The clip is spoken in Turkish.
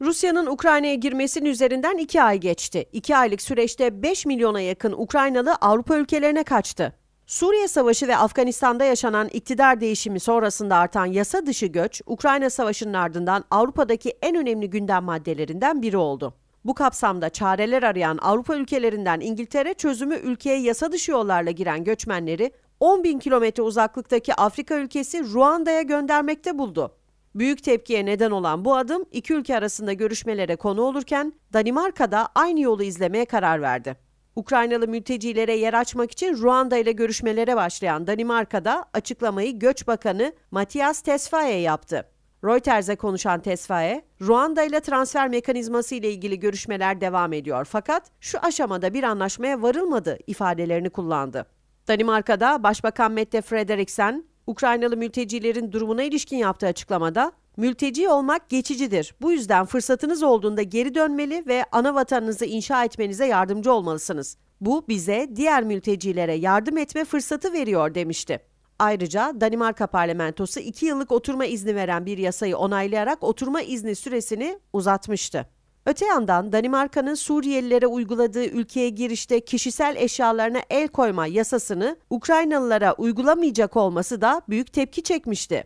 Rusya'nın Ukrayna'ya girmesinin üzerinden iki ay geçti. İki aylık süreçte 5 milyona yakın Ukraynalı Avrupa ülkelerine kaçtı. Suriye Savaşı ve Afganistan'da yaşanan iktidar değişimi sonrasında artan yasa dışı göç, Ukrayna Savaşı'nın ardından Avrupa'daki en önemli gündem maddelerinden biri oldu. Bu kapsamda çareler arayan Avrupa ülkelerinden İngiltere çözümü ülkeye yasa dışı yollarla giren göçmenleri 10 bin kilometre uzaklıktaki Afrika ülkesi Ruanda'ya göndermekte buldu. Büyük tepkiye neden olan bu adım iki ülke arasında görüşmelere konu olurken Danimarka da aynı yolu izlemeye karar verdi. Ukraynalı mültecilere yer açmak için Ruanda ile görüşmelere başlayan Danimarka'da açıklamayı Göç Bakanı Matias Tesfaye yaptı. Reuters'e konuşan Tesfaye, Ruanda ile transfer mekanizması ile ilgili görüşmeler devam ediyor fakat şu aşamada bir anlaşmaya varılmadı ifadelerini kullandı. Danimarka'da Başbakan Mette Frederiksen, Ukraynalı mültecilerin durumuna ilişkin yaptığı açıklamada, mülteci olmak geçicidir. Bu yüzden fırsatınız olduğunda geri dönmeli ve ana vatanınızı inşa etmenize yardımcı olmalısınız. Bu bize diğer mültecilere yardım etme fırsatı veriyor demişti. Ayrıca Danimarka parlamentosu 2 yıllık oturma izni veren bir yasayı onaylayarak oturma izni süresini uzatmıştı. Öte yandan Danimarka'nın Suriyelilere uyguladığı ülkeye girişte kişisel eşyalarına el koyma yasasını Ukraynalılara uygulamayacak olması da büyük tepki çekmişti.